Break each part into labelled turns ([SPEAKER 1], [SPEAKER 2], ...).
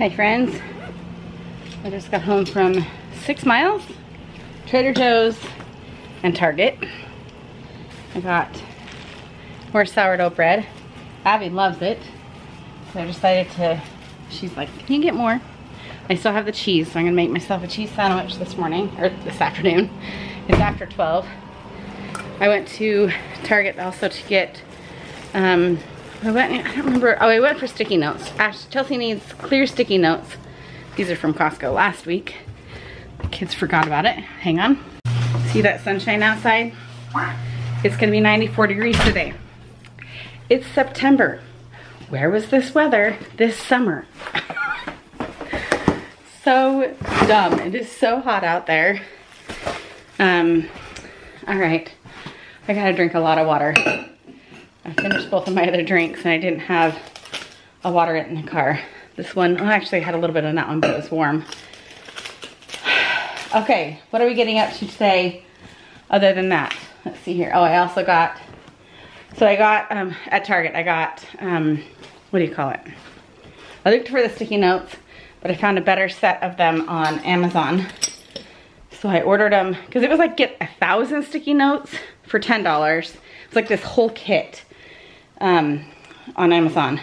[SPEAKER 1] Hi friends. I just got home from six miles, Trader Joe's and Target. I got more sourdough bread. Abby loves it. So I decided to, she's like, can you get more? I still have the cheese, so I'm gonna make myself a cheese sandwich this morning, or this afternoon. It's after 12. I went to Target also to get, um, I went, I don't remember, oh, I went for sticky notes. Ash, Chelsea needs clear sticky notes. These are from Costco last week. The kids forgot about it. Hang on. See that sunshine outside? It's gonna be 94 degrees today. It's September. Where was this weather this summer? so dumb. It is so hot out there. Um, all right. I gotta drink a lot of water. I finished both of my other drinks and I didn't have a water in the car. This one, well, actually had a little bit on that one, but it was warm. Okay, what are we getting up to today other than that? Let's see here. Oh, I also got, so I got, um, at Target, I got, um, what do you call it? I looked for the sticky notes, but I found a better set of them on Amazon. So I ordered them, because it was like get a thousand sticky notes for $10. It's like this whole kit um, on Amazon.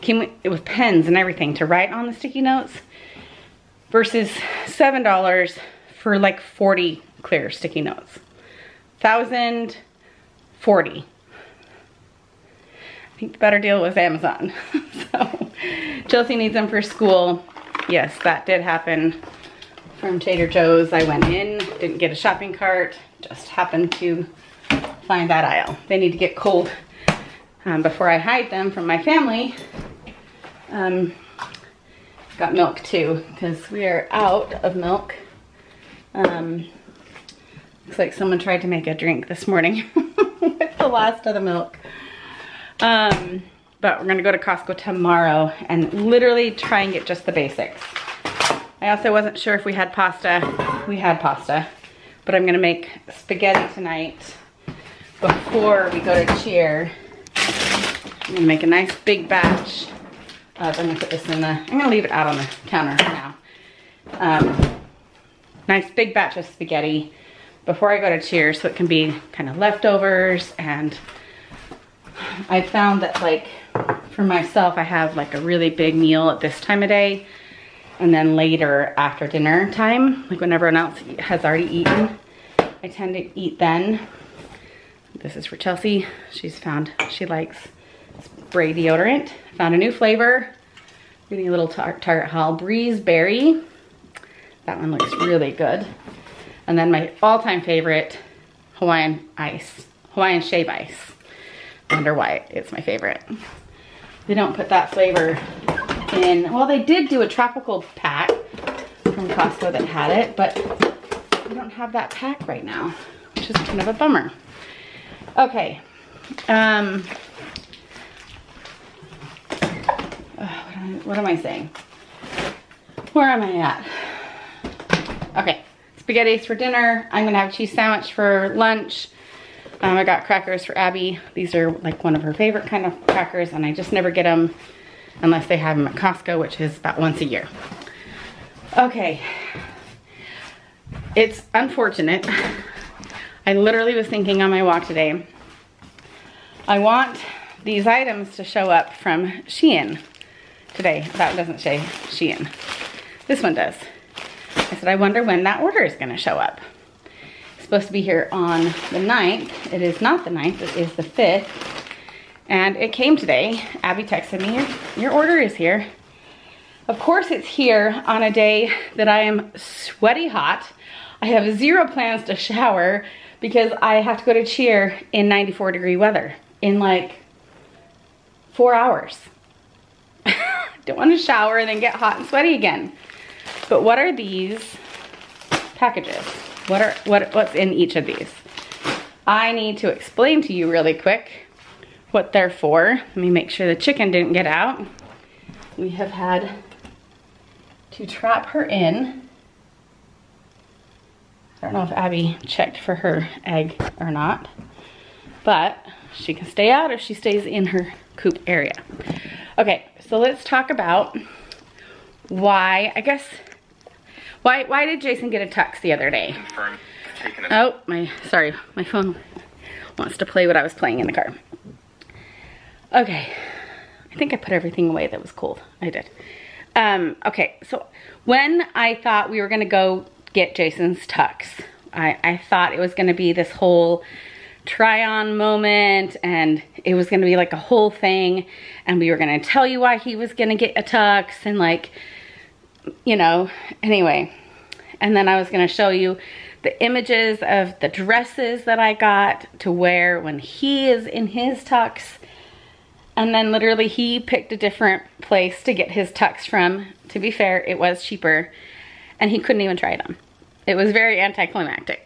[SPEAKER 1] Came with, pens and everything to write on the sticky notes versus $7 for like 40 clear sticky notes. 1040 I think the better deal was Amazon. so Chelsea needs them for school. Yes, that did happen from Trader Joe's. I went in, didn't get a shopping cart, just happened to find that aisle. They need to get cold um, before I hide them from my family. Um, got milk too, because we are out of milk. Um, looks like someone tried to make a drink this morning with the last of the milk. Um, but we're gonna go to Costco tomorrow and literally try and get just the basics. I also wasn't sure if we had pasta. We had pasta, but I'm gonna make spaghetti tonight before we go to cheer. I'm gonna make a nice big batch. Of, I'm gonna put this in the, I'm gonna leave it out on the counter now. Um, nice big batch of spaghetti. Before I go to cheer so it can be kind of leftovers and I found that like for myself I have like a really big meal at this time of day and then later after dinner time like when everyone else has already eaten I tend to eat then. This is for Chelsea. She's found she likes spray deodorant found a new flavor getting a little tar Target haul Breeze Berry that one looks really good and then my all-time favorite Hawaiian ice Hawaiian shave ice wonder why it's my favorite. They don't put that flavor in. Well, they did do a tropical pack from Costco that had it, but we don't have that pack right now, which is kind of a bummer. Okay. Um, what am I saying? Where am I at? Okay, spaghettis for dinner. I'm gonna have cheese sandwich for lunch. Um, I got crackers for Abby. These are like one of her favorite kind of crackers and I just never get them unless they have them at Costco, which is about once a year. Okay. It's unfortunate. I literally was thinking on my walk today, I want these items to show up from Shein today. That doesn't say Shein. This one does. I said, I wonder when that order is gonna show up supposed to be here on the 9th. It is not the 9th, it is the 5th. And it came today. Abby texted me, your, your order is here. Of course it's here on a day that I am sweaty hot. I have zero plans to shower because I have to go to cheer in 94 degree weather in like four hours. Don't want to shower and then get hot and sweaty again. But what are these packages? What are what what's in each of these? I need to explain to you really quick what they're for. Let me make sure the chicken didn't get out. We have had to trap her in. I don't know if Abby checked for her egg or not, but she can stay out if she stays in her coop area. Okay, so let's talk about why, I guess, why, why did Jason get a tux the other day?
[SPEAKER 2] Confirm. Taking a
[SPEAKER 1] Oh, my, sorry, my phone wants to play what I was playing in the car. Okay, I think I put everything away that was cool. I did. Um, okay, so when I thought we were gonna go get Jason's tux, I, I thought it was gonna be this whole try on moment and it was gonna be like a whole thing and we were gonna tell you why he was gonna get a tux and like, you know, anyway. And then I was gonna show you the images of the dresses that I got to wear when he is in his tux. And then literally he picked a different place to get his tux from. To be fair, it was cheaper and he couldn't even try it on. It was very anticlimactic.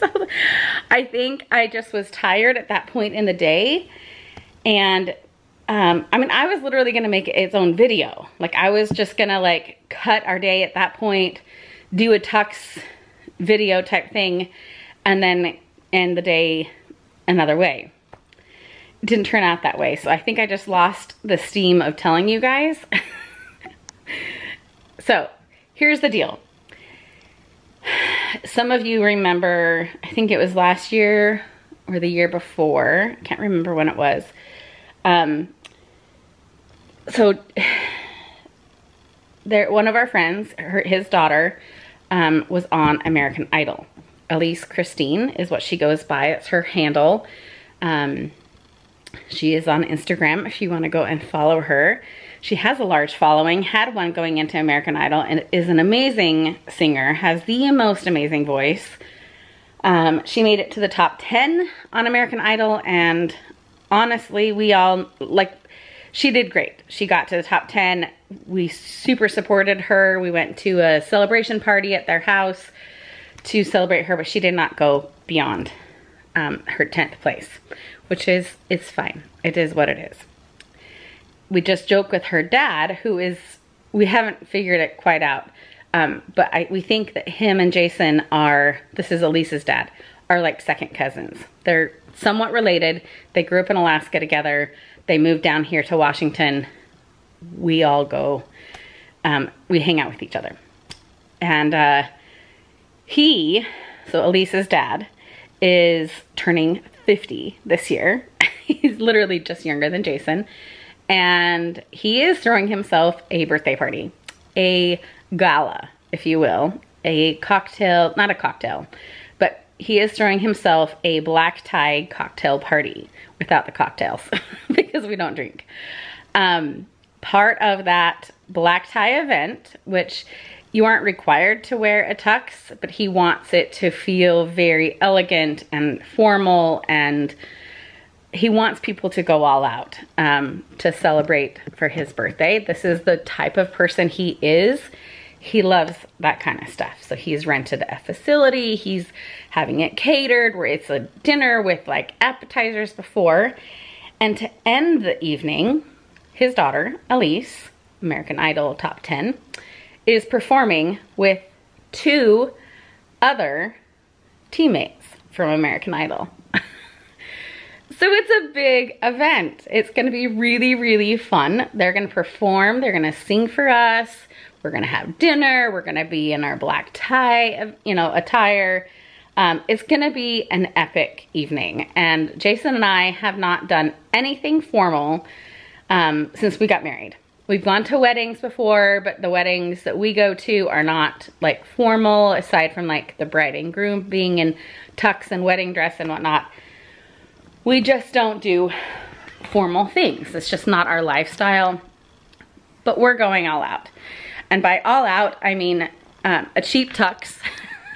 [SPEAKER 1] So I think I just was tired at that point in the day. And um, I mean, I was literally gonna make its own video. Like I was just gonna like cut our day at that point, do a tux video type thing, and then end the day another way. Didn't turn out that way. So I think I just lost the steam of telling you guys. so here's the deal. Some of you remember, I think it was last year or the year before. I can't remember when it was. Um, so there, one of our friends, her, his daughter, um, was on American Idol. Elise Christine is what she goes by. It's her handle. Um, she is on Instagram if you want to go and follow her. She has a large following, had one going into American Idol, and is an amazing singer, has the most amazing voice. Um, she made it to the top 10 on American Idol, and honestly, we all, like, she did great. She got to the top 10. We super supported her. We went to a celebration party at their house to celebrate her, but she did not go beyond um, her 10th place, which is, it's fine. It is what it is. We just joke with her dad, who is, we haven't figured it quite out, um, but I, we think that him and Jason are, this is Elise's dad, are like second cousins. They're somewhat related. They grew up in Alaska together. They moved down here to Washington. We all go, um, we hang out with each other. And uh, he, so Elise's dad, is turning 50 this year. He's literally just younger than Jason. And he is throwing himself a birthday party, a gala, if you will, a cocktail, not a cocktail, but he is throwing himself a black tie cocktail party without the cocktails because we don't drink. Um, part of that black tie event, which you aren't required to wear a tux, but he wants it to feel very elegant and formal and he wants people to go all out um, to celebrate for his birthday. This is the type of person he is. He loves that kind of stuff. So he's rented a facility. He's having it catered where it's a dinner with like appetizers before. And to end the evening, his daughter, Elise, American Idol top 10, is performing with two other teammates from American Idol. So it's a big event. It's gonna be really, really fun. They're gonna perform, they're gonna sing for us, we're gonna have dinner, we're gonna be in our black tie, you know, attire. Um, it's gonna be an epic evening. And Jason and I have not done anything formal um, since we got married. We've gone to weddings before, but the weddings that we go to are not like formal, aside from like the bride and groom being in tux and wedding dress and whatnot. We just don't do formal things. It's just not our lifestyle, but we're going all out. And by all out, I mean um, a cheap tux,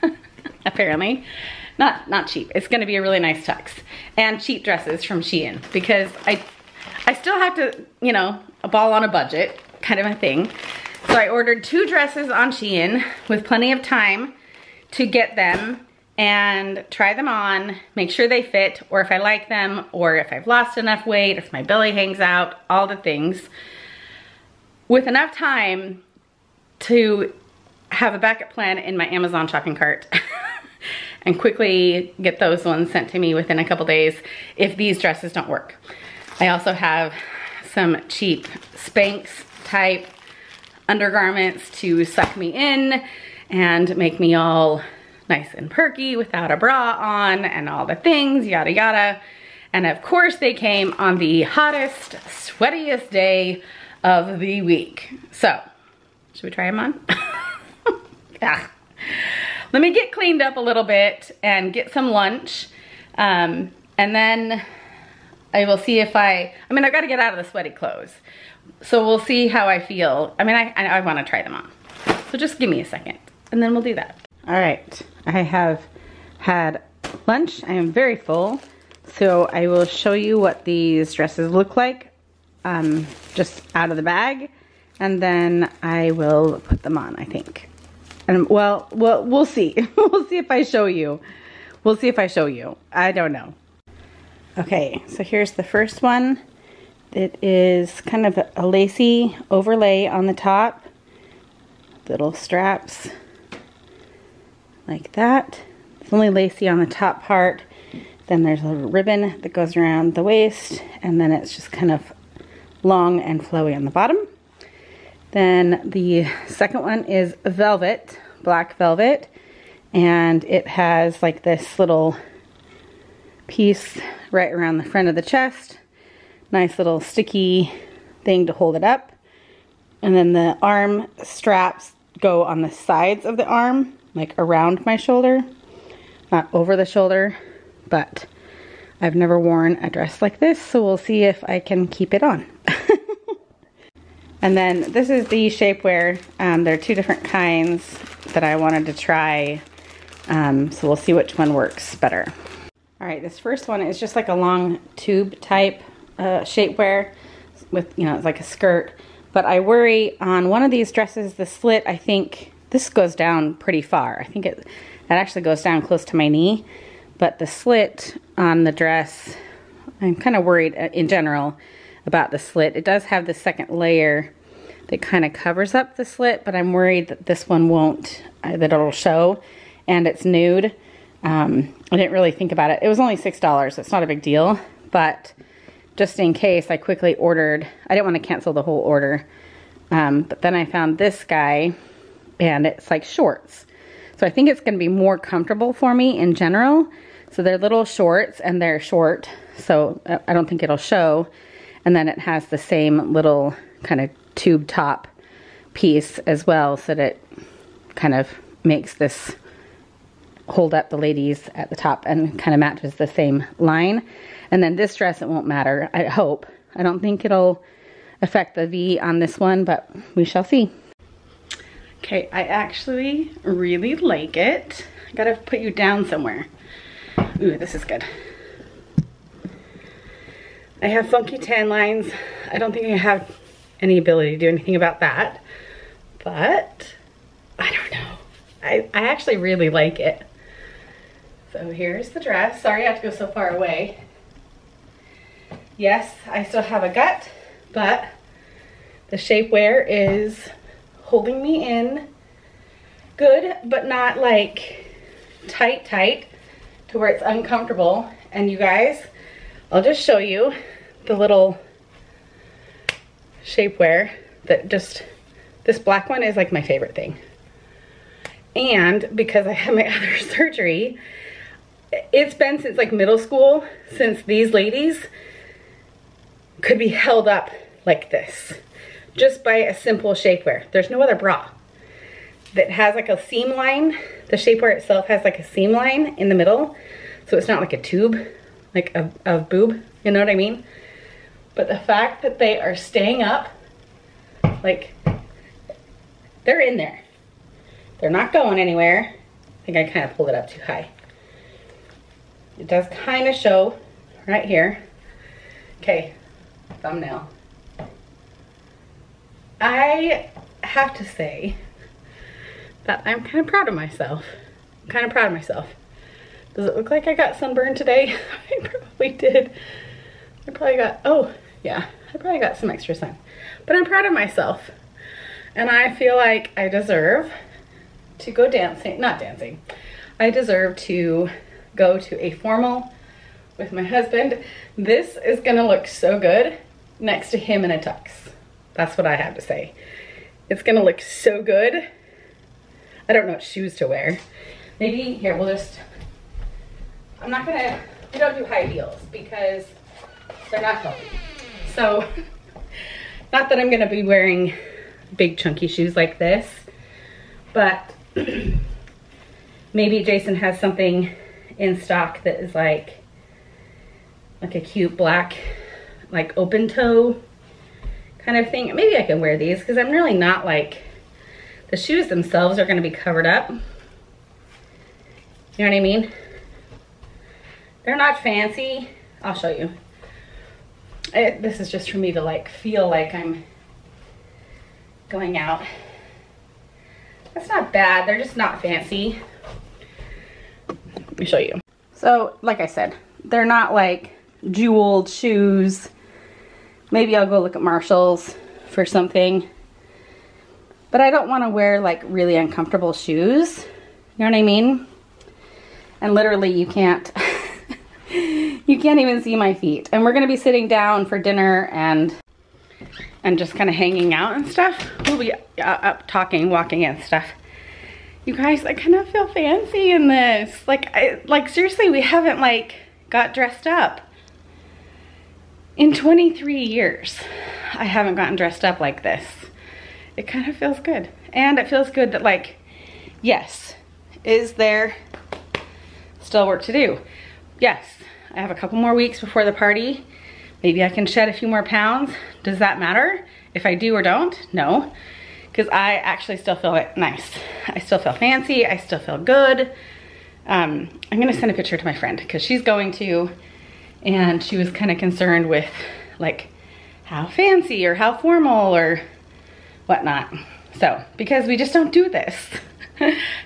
[SPEAKER 1] apparently. Not, not cheap. It's gonna be a really nice tux. And cheap dresses from Shein because I, I still have to, you know, a ball on a budget kind of a thing. So I ordered two dresses on Shein with plenty of time to get them and try them on, make sure they fit, or if I like them, or if I've lost enough weight, if my belly hangs out, all the things. With enough time to have a backup plan in my Amazon shopping cart and quickly get those ones sent to me within a couple days if these dresses don't work. I also have some cheap Spanx type undergarments to suck me in and make me all nice and perky without a bra on and all the things, yada yada. And of course they came on the hottest, sweatiest day of the week. So, should we try them on? yeah. Let me get cleaned up a little bit and get some lunch. Um, and then I will see if I, I mean, I've got to get out of the sweaty clothes. So we'll see how I feel. I mean, I, I, I want to try them on. So just give me a second and then we'll do that. All right, I have had lunch. I am very full. So I will show you what these dresses look like um, just out of the bag. And then I will put them on, I think. And well, well, we'll see. we'll see if I show you. We'll see if I show you. I don't know. Okay, so here's the first one. It is kind of a lacy overlay on the top. Little straps like that. It's only lacy on the top part. Then there's a ribbon that goes around the waist and then it's just kind of long and flowy on the bottom. Then the second one is velvet, black velvet, and it has like this little piece right around the front of the chest. Nice little sticky thing to hold it up. And then the arm straps go on the sides of the arm, like around my shoulder, not over the shoulder, but I've never worn a dress like this, so we'll see if I can keep it on. and then this is the shapewear. Um, there are two different kinds that I wanted to try, um, so we'll see which one works better. All right, this first one is just like a long tube type uh, shapewear with, you know, it's like a skirt. But I worry on one of these dresses, the slit, I think this goes down pretty far. I think it, it actually goes down close to my knee. But the slit on the dress, I'm kind of worried uh, in general about the slit. It does have the second layer that kind of covers up the slit, but I'm worried that this one won't, uh, that it'll show. And it's nude. Um, I didn't really think about it. It was only $6. It's not a big deal. But just in case, I quickly ordered. I didn't want to cancel the whole order. Um, but then I found this guy, and it's like shorts. So I think it's going to be more comfortable for me in general. So they're little shorts and they're short, so uh, I don't think it'll show. And then it has the same little kind of tube top piece as well, so that it kind of makes this hold up the ladies at the top and kind of matches the same line. And then this dress, it won't matter, I hope. I don't think it'll affect the V on this one, but we shall see. Okay, I actually really like it. I gotta put you down somewhere. Ooh, this is good. I have funky tan lines. I don't think I have any ability to do anything about that, but I don't know. I, I actually really like it. So here's the dress. Sorry I have to go so far away. Yes, I still have a gut, but the shapewear is holding me in good, but not like tight, tight to where it's uncomfortable. And you guys, I'll just show you the little shapewear that just, this black one is like my favorite thing. And because I had my other surgery, it's been since like middle school, since these ladies could be held up like this, just by a simple shapewear. There's no other bra that has like a seam line. The shapewear itself has like a seam line in the middle. So it's not like a tube, like a, a boob, you know what I mean? But the fact that they are staying up, like, they're in there. They're not going anywhere. I think I kind of pulled it up too high. It does kind of show right here. Okay, thumbnail. I have to say that I'm kind of proud of myself. I'm kind of proud of myself. Does it look like I got sunburned today? I probably did. I probably got, oh yeah, I probably got some extra sun. But I'm proud of myself. And I feel like I deserve to go dancing, not dancing. I deserve to go to a formal with my husband. This is gonna look so good next to him in a tux. That's what I have to say. it's gonna look so good. I don't know what shoes to wear. Maybe, here, we'll just, I'm not gonna, we don't do high heels because they're not healthy. So, not that I'm gonna be wearing big chunky shoes like this, but maybe Jason has something in stock that is like, like a cute black, like open toe kind of thing. Maybe I can wear these because I'm really not like, the shoes themselves are gonna be covered up. You know what I mean? They're not fancy. I'll show you. It, this is just for me to like feel like I'm going out. That's not bad. They're just not fancy. Let me show you. So, like I said, they're not like jeweled shoes. Maybe I'll go look at Marshall's for something. But I don't want to wear like really uncomfortable shoes. You know what I mean? And literally you can't, you can't even see my feet. And we're going to be sitting down for dinner and and just kind of hanging out and stuff. We'll be uh, up talking, walking and stuff. You guys, I kind of feel fancy in this. Like, I, like seriously, we haven't like got dressed up. In 23 years, I haven't gotten dressed up like this. It kind of feels good. And it feels good that like, yes, is there still work to do? Yes, I have a couple more weeks before the party. Maybe I can shed a few more pounds. Does that matter if I do or don't? No, because I actually still feel nice. I still feel fancy. I still feel good. Um, I'm gonna send a picture to my friend because she's going to and she was kind of concerned with like how fancy or how formal or whatnot. So, because we just don't do this.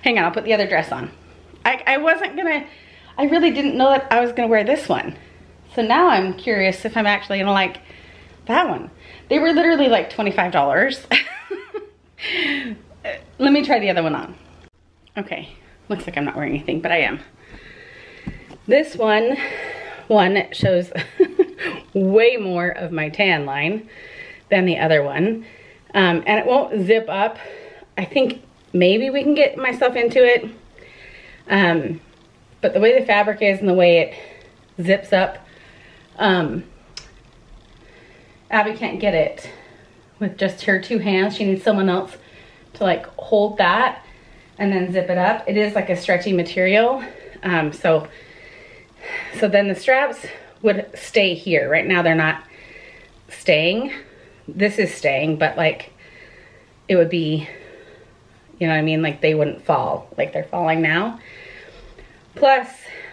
[SPEAKER 1] Hang on, I'll put the other dress on. I, I wasn't gonna, I really didn't know that I was gonna wear this one. So now I'm curious if I'm actually gonna like that one. They were literally like $25. Let me try the other one on. Okay, looks like I'm not wearing anything, but I am. This one one shows way more of my tan line than the other one. Um, and it won't zip up. I think maybe we can get myself into it. Um, but the way the fabric is and the way it zips up, um, Abby can't get it with just her two hands. She needs someone else to like hold that and then zip it up. It is like a stretchy material. Um, so so then the straps would stay here. Right now they're not staying. This is staying, but like it would be, you know what I mean? Like they wouldn't fall like they're falling now. Plus,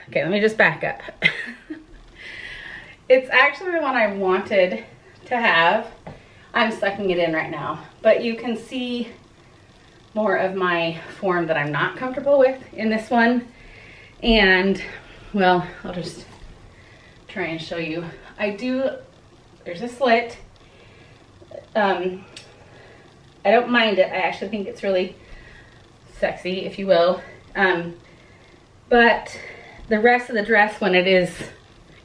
[SPEAKER 1] okay, let me just back up. it's actually the one I wanted to have. I'm sucking it in right now, but you can see more of my form that I'm not comfortable with in this one. And well, I'll just try and show you. I do, there's a slit. Um, I don't mind it. I actually think it's really sexy, if you will. Um, but the rest of the dress, when it is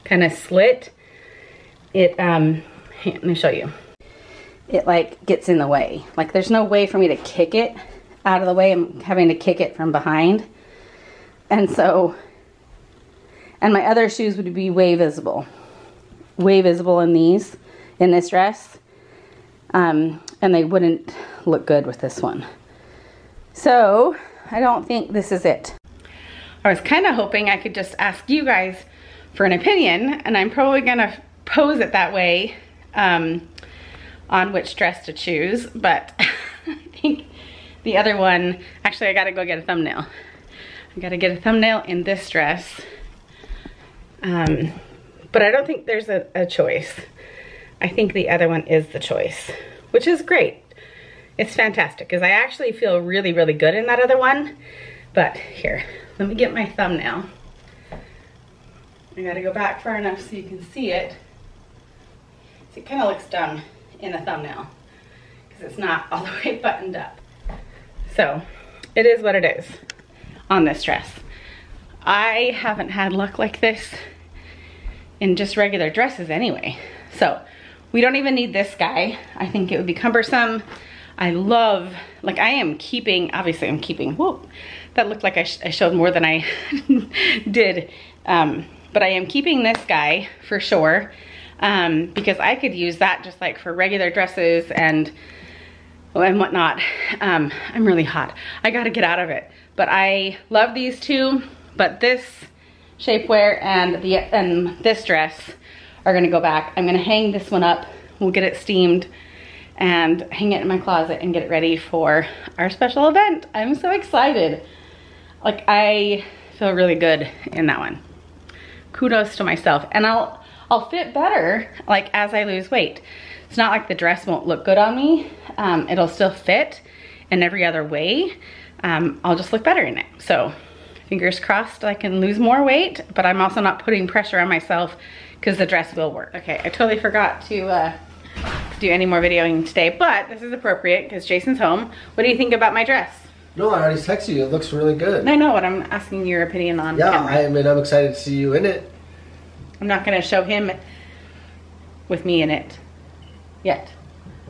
[SPEAKER 1] kind of slit, it, um, let me show you. It like gets in the way. Like there's no way for me to kick it out of the way. I'm having to kick it from behind. And so and my other shoes would be way visible. Way visible in these, in this dress. Um, and they wouldn't look good with this one. So, I don't think this is it. I was kind of hoping I could just ask you guys for an opinion, and I'm probably gonna pose it that way um, on which dress to choose, but I think the other one, actually I gotta go get a thumbnail. I gotta get a thumbnail in this dress um, but I don't think there's a, a choice. I think the other one is the choice, which is great. It's fantastic because I actually feel really, really good in that other one. But here, let me get my thumbnail. I gotta go back far enough so you can see it. So it kind of looks dumb in a thumbnail because it's not all the way buttoned up. So it is what it is on this dress. I haven't had luck like this in just regular dresses anyway. So we don't even need this guy. I think it would be cumbersome. I love, like I am keeping, obviously I'm keeping, whoa, that looked like I, sh I showed more than I did. Um, but I am keeping this guy for sure um, because I could use that just like for regular dresses and and whatnot. Um, I'm really hot. I gotta get out of it. But I love these two, but this shapewear and the and this dress are gonna go back. I'm gonna hang this one up. We'll get it steamed and hang it in my closet and get it ready for our special event. I'm so excited. Like I feel really good in that one. Kudos to myself. And I'll I'll fit better like as I lose weight. It's not like the dress won't look good on me. Um, it'll still fit in every other way. Um, I'll just look better in it. So fingers crossed I can lose more weight, but I'm also not putting pressure on myself because the dress will work. Okay, I totally forgot to uh, do any more videoing today, but this is appropriate because Jason's home. What do you think about my dress?
[SPEAKER 2] No, I already texted you. It looks really good.
[SPEAKER 1] I know what I'm asking your opinion on.
[SPEAKER 2] Yeah,
[SPEAKER 1] camera.
[SPEAKER 2] I mean, I'm excited to see you in it.
[SPEAKER 1] I'm not gonna show him with me in it yet.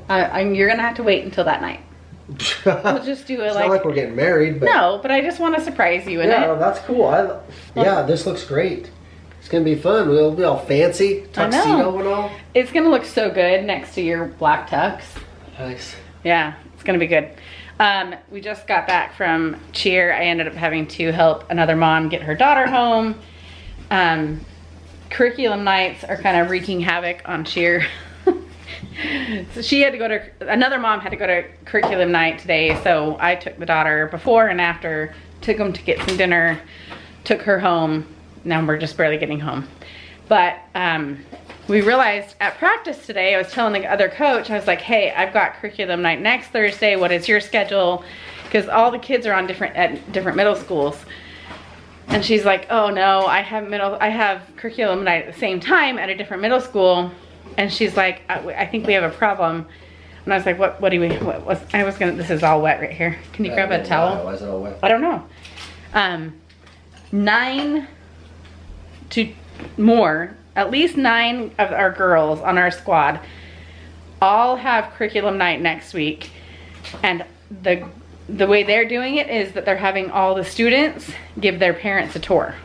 [SPEAKER 1] Uh, I'm, you're gonna have to wait until that night. We'll just do it
[SPEAKER 2] it's
[SPEAKER 1] like,
[SPEAKER 2] not like we're getting married, but
[SPEAKER 1] no, but I just want to surprise you in
[SPEAKER 2] yeah,
[SPEAKER 1] it.
[SPEAKER 2] that's cool. I, yeah, this looks great. It's gonna be fun. We'll be all fancy, tuxedo and all.
[SPEAKER 1] It's gonna look so good next to your black tux.
[SPEAKER 2] Nice.
[SPEAKER 1] Yeah, it's gonna be good. Um, we just got back from cheer. I ended up having to help another mom get her daughter home. Um, curriculum nights are kind of wreaking havoc on cheer. so she had to go to, another mom had to go to curriculum night today. So I took the daughter before and after, took them to get some dinner, took her home. Now we're just barely getting home. But um, we realized at practice today, I was telling the other coach, I was like, hey, I've got curriculum night next Thursday. What is your schedule? Because all the kids are on different at different middle schools. And she's like, oh no, I have middle, I have curriculum night at the same time at a different middle school. And she's like, I, I think we have a problem. And I was like, what, what do we, what was, I was gonna, this is all wet right here. Can you
[SPEAKER 2] I
[SPEAKER 1] grab a towel?
[SPEAKER 2] Why, why is it all wet?
[SPEAKER 1] I don't know. Um, nine to more, at least nine of our girls on our squad all have curriculum night next week. And the the way they're doing it is that they're having all the students give their parents a tour.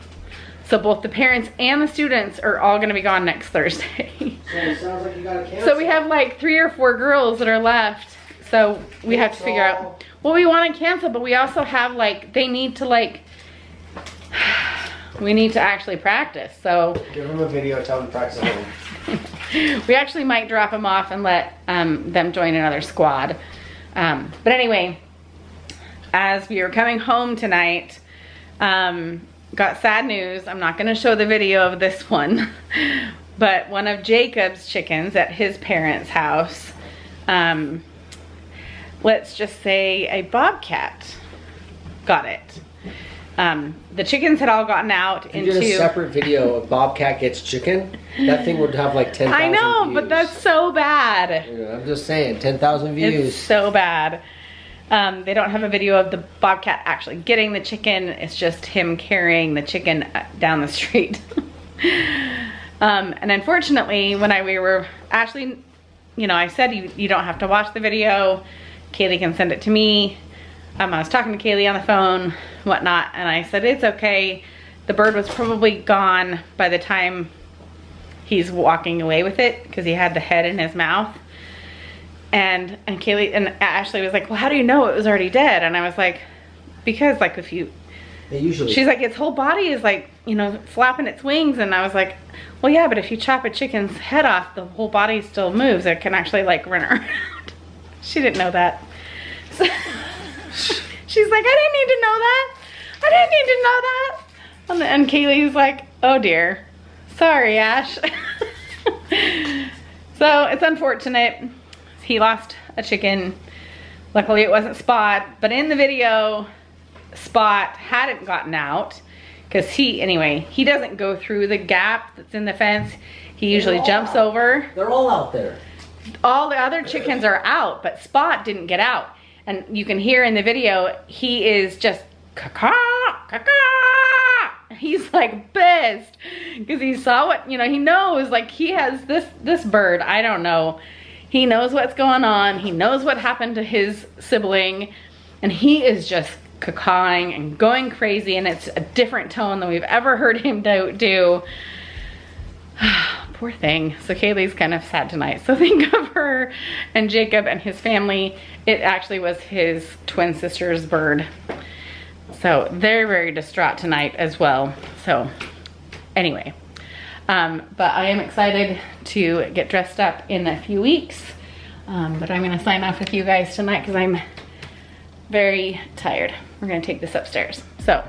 [SPEAKER 1] So both the parents and the students are all gonna be gone next Thursday.
[SPEAKER 2] So it sounds like you gotta
[SPEAKER 1] so we have like three or four girls that are left. So we have to figure out, well, we wanna cancel, but we also have like, they need to like, we need to actually practice. So
[SPEAKER 2] Give them a video, tell them to practice at home.
[SPEAKER 1] we actually might drop them off and let um, them join another squad. Um, but anyway, as we were coming home tonight, um, got sad news. I'm not gonna show the video of this one, but one of Jacob's chickens at his parents' house, um, let's just say a bobcat got it. Um, the chickens had all gotten out
[SPEAKER 2] If you
[SPEAKER 1] into.
[SPEAKER 2] did a separate video of Bobcat gets chicken, that thing would have like 10,000
[SPEAKER 1] I know,
[SPEAKER 2] views.
[SPEAKER 1] but that's so bad.
[SPEAKER 2] Yeah, I'm just saying, 10,000
[SPEAKER 1] It's
[SPEAKER 2] views.
[SPEAKER 1] so bad. Um, they don't have a video of the bobcat actually getting the chicken. It's just him carrying the chicken uh, down the street. um, and unfortunately, when I we were Ashley, you know, I said you you don't have to watch the video. Kaylee can send it to me. Um, I was talking to Kaylee on the phone, whatnot, and I said it's okay. The bird was probably gone by the time he's walking away with it because he had the head in his mouth. And and Kaylee and Ashley was like, well, how do you know it was already dead? And I was like, because like if you,
[SPEAKER 2] They usually
[SPEAKER 1] she's like, its whole body is like, you know, flapping its wings. And I was like, well, yeah, but if you chop a chicken's head off, the whole body still moves. It can actually like run around. she didn't know that. So she's like, I didn't need to know that. I didn't need to know that. And, and Kaylee's like, oh dear. Sorry, Ash. so it's unfortunate. He lost a chicken. Luckily it wasn't Spot, but in the video, Spot hadn't gotten out because he, anyway, he doesn't go through the gap that's in the fence. He usually jumps over.
[SPEAKER 2] They're all out there.
[SPEAKER 1] All the other chickens are out, but Spot didn't get out. And you can hear in the video, he is just caw caw He's like pissed because he saw what, you know, he knows like he has this, this bird, I don't know. He knows what's going on. He knows what happened to his sibling. And he is just cacawing and going crazy. And it's a different tone than we've ever heard him do. do. Poor thing. So Kaylee's kind of sad tonight. So think of her and Jacob and his family. It actually was his twin sister's bird. So they're very distraught tonight as well. So anyway, um, but I am excited to get dressed up in a few weeks. Um, but I'm gonna sign off with you guys tonight because I'm very tired. We're gonna take this upstairs. So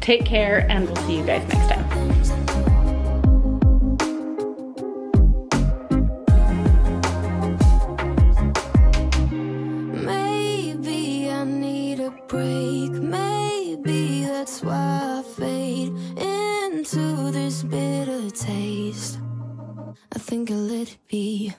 [SPEAKER 1] take care and we'll see you guys next time. taste. I think I'll let it be.